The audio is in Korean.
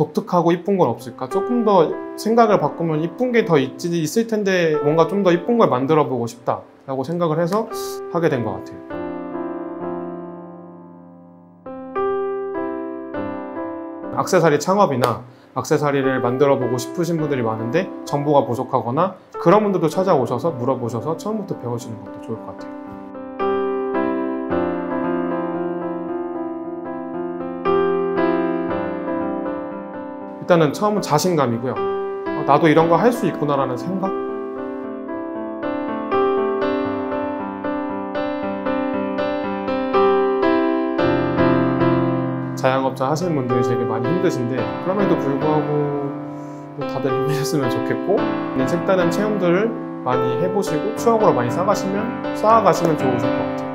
독특하고 이쁜 건 없을까? 조금 더 생각을 바꾸면 이쁜 게 더 있을 텐데 뭔가 좀 더 이쁜 걸 만들어 보고 싶다라고 생각을 해서 하게 된 것 같아요. 악세사리 창업이나 악세사리를 만들어 보고 싶으신 분들이 많은데 정보가 부족하거나 그런 분들도 찾아오셔서 물어보셔서 처음부터 배우시는 것도 좋을 것 같아요. 일단은 처음은 자신감이고요. 어, 나도 이런 거 할 수 있구나라는 생각? 자영업자 하시는 분들이 되게 많이 힘드신데 그럼에도 불구하고 다들 힘내셨으면 좋겠고 색다른 체험들을 많이 해보시고 추억으로 많이 쌓아가시면 쌓아가시면 좋으실 것 같아요.